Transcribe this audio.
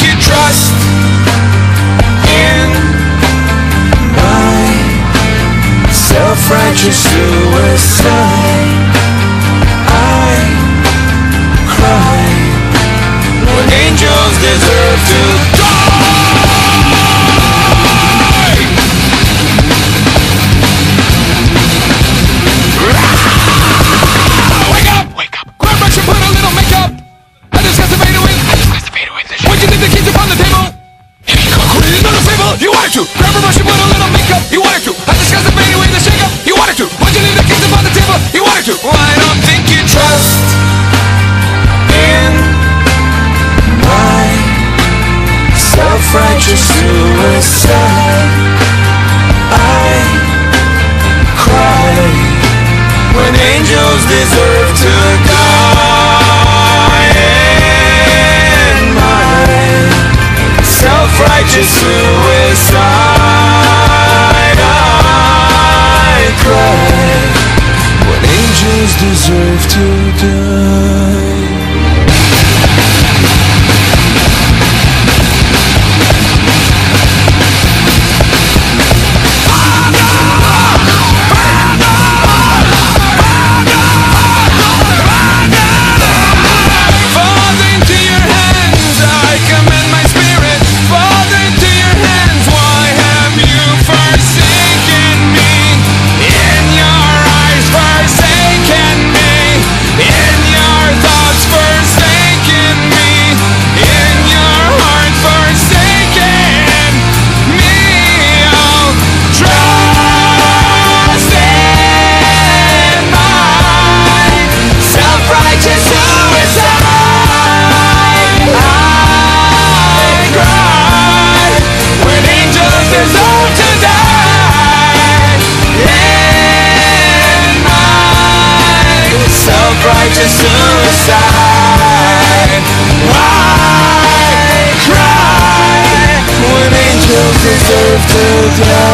you trust in my self-righteous suicide. Wanted to. Grab a brush and put a little makeup. You wanted to. I discuss the fade with The shake up. You wanted to. Why'd you leave the keys upon the table? You wanted to. I don't think you trust in my self-righteous suicide. I cry when angels deserve to die. Deserve to die. I